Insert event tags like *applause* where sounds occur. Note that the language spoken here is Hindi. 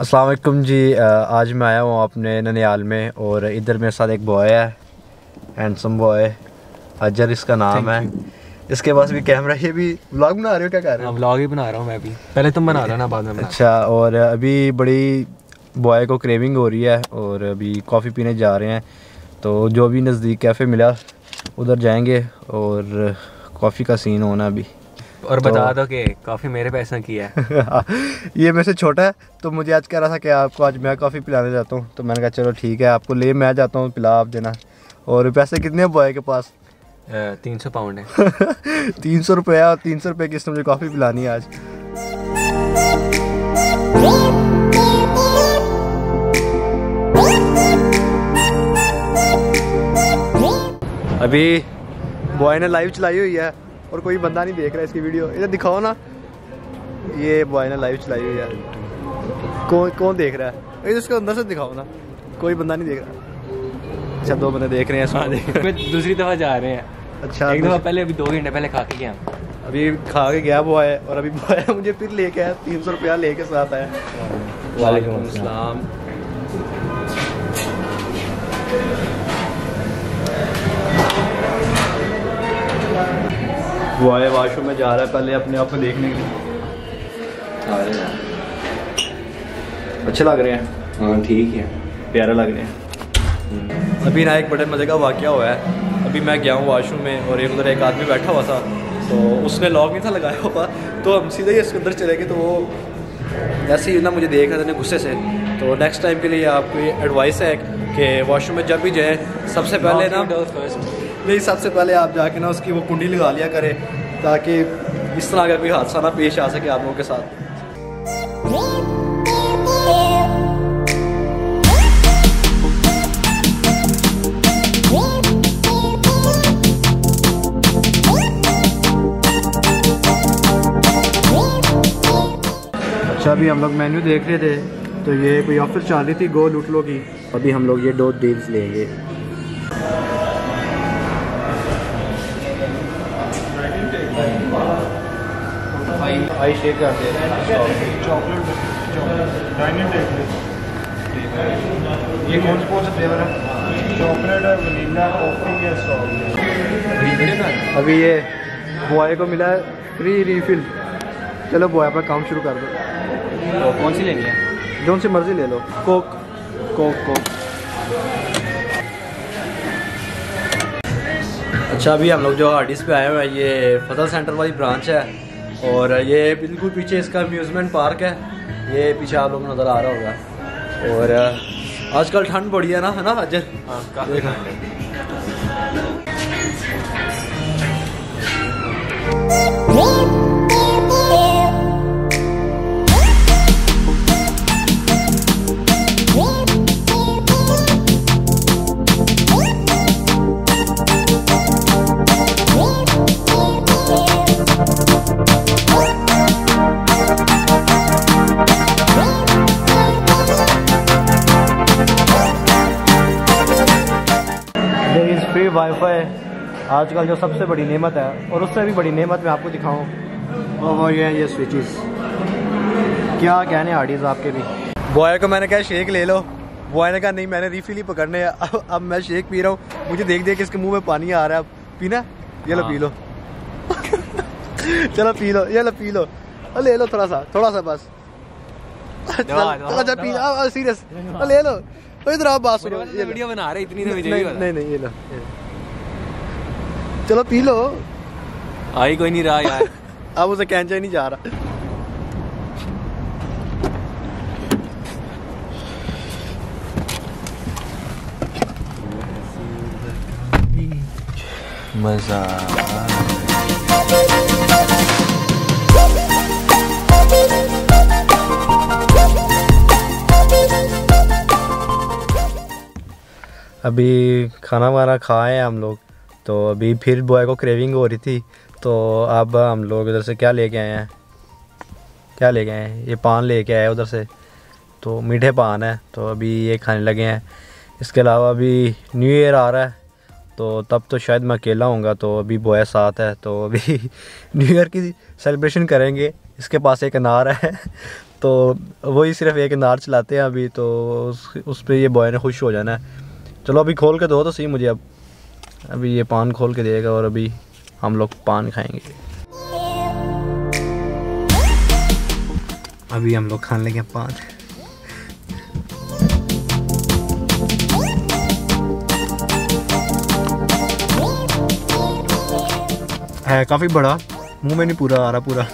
असलम जी आज मैं आया हूँ अपने ननियाल में और इधर मेरे साथ एक बॉय है हैंडसम बॉय अजर इसका नाम है। इसके पास भी कैमरा ये भी व्लॉग बना रहे हो क्या कर रहे हो? व्लॉग हाँ, ही बना रहा हूँ मैं भी। पहले तुम बना रहा ना बाद में अच्छा और अभी बड़ी बॉय को क्रेविंग हो रही है और अभी कॉफ़ी पीने जा रहे हैं। तो जो भी नज़दीक कैफ़े मिला उधर जाएँगे और कॉफ़ी का सीन होना अभी। और तो, बता दो कि कॉफ़ी मेरे पैसे की है। *laughs* ये मेरे से छोटा है तो मुझे आज कह रहा था कि आपको आज मैं कॉफ़ी पिलाने जाता हूँ। तो मैंने कहा चलो ठीक है आपको ले मैं जाता हूँ पिला आप देना। और पैसे कितने बॉय के पास? तीन सौ पाउंड है। *laughs* तीन सौ रुपया और तीन सौ रुपये की इसने मुझे कॉफ़ी पिलानी है आज। अभी बॉय ने लाइव चलाई हुई है और कोई बंदा नहीं देख रहा है इसकी वीडियो। इधर दिखाओ ना। ये बॉय ने लाइव चलाई हुई है। कौन कौन देख रहा है? इसको अंदर से दिखाओ ना। कोई बंदा नहीं देख रहा। अच्छा दो बंदे देख रहे हैं हाँ, दूसरी दफ़ा जा रहे हैं। अच्छा एक दफ़ा पहले अभी दो घंटे पहले खा के गया। अभी खा के गया बॉय और अभी बॉय मुझे फिर लेके आया तीन सौ रुपया लेके साथ आया। वालेकुम वो आए वाशरूम में जा रहा है पहले अपने आप को देखने के लिए। अच्छे लग रहे हैं। हाँ ठीक है। प्यारे लग रहे हैं। अभी ना एक बड़े मज़े का वाक़ हुआ है। अभी मैं गया हूँ वाशरूम में और एक उधर एक आदमी बैठा हुआ था तो उसने लॉक नहीं था लगाया हुआ। तो हम सीधे ही इसके अंदर चले गए तो वो ऐसे ही ना मुझे देख रहे थे गुस्से से। तो नेक्स्ट टाइम के लिए आपको एडवाइस है कि वॉशरूम में जब भी जाए सबसे पहले ना नहीं सबसे पहले आप जाके ना उसकी वो कुंडी लगा लिया करें ताकि इस तरह का कोई हादसा ना पेश आ सके आप लोगों के साथ। अच्छा अभी हम लोग मेन्यू देख रहे थे तो ये कोई ऑफ़र चल रही थी गो लूट लो की अभी हम लोग ये दो डील्स लेंगे। आई शेक कर दे चॉकलेट ये कौन कौन सा फ्लेवर है? चॉकलेट है वनीला कॉफ़ी या स्ट्रॉबेरी अभी ये बॉय को मिला है फ्री रिफिल चलो बॉय अपना काम शुरू कर दो। तो कौन सी लेनी है? जो सी मर्ज़ी ले लो। कोक। Coke Coke. अच्छा अभी हम लोग जो हार्डिस पे आए हुए हैं ये फजल सेंटर वाली ब्रांच है और ये बिल्कुल पीछे इसका अम्यूज़मेंट पार्क है। ये पीछे आप लोग नज़र आ रहा होगा। और आजकल ठंड बढ़ी है ना है ना अजय? हाँ फ्री वाईफाई आजकल जो सबसे बड़ी नेमत है और उससे भी बड़ी नेमत मैं आपको दिखाऊँ। और वो ये ये स्विचेस क्या कहने आर्डीज आपके भी? बॉय को मैंने कहा शेक ले लो। बॉय ने कहा नहीं मैंने रिफिल ही पकड़ने है। अब, अब मैं शेक पी रहा हूँ। मुझे देख देख इसके मुँह में पानी आ रहा है। अब पीना? ये लो हाँ। पी लो। चलो पी लो। ये लो पी लो। ले लो थोड़ा सा थोड़ा सा बस। अच्छा पी सीरियस ले लो। तो इधर आप बात सुनो। ये वीडियो बना रहे इतनी नहीं नहीं नहीं ये लो चलो पी लो। आई कोई नहीं रहा यार। *laughs* अब उसे कैंचा नहीं जा रहा। मज़ा अभी खाना वाना खाए हम लोग। तो अभी फिर बॉय को क्रेविंग हो रही थी तो अब हम लोग इधर से क्या लेके आए हैं? क्या ले आए हैं? ये पान लेके आए उधर से। तो मीठे पान है तो अभी ये खाने लगे हैं। इसके अलावा अभी न्यू ईयर आ रहा है तो तब तो शायद मैं अकेला हूँगा तो अभी बॉय साथ है तो अभी *laughs* न्यू ईयर की सेलिब्रेशन करेंगे। इसके पास एक अनार है तो वही सिर्फ़ एक अनार चलाते हैं अभी तो उस, उस पर ये बॉय ने खुश हो जाना है। चलो अभी खोल के दो तो सही, मुझे अब, अभी ये पान खोल के देगा और अभी हम लोग पान खाएँगे। अभी हम लोग खाने लगे पान। है, काफ़ी बड़ा, मुँह में नहीं पूरा आ रहा पूरा।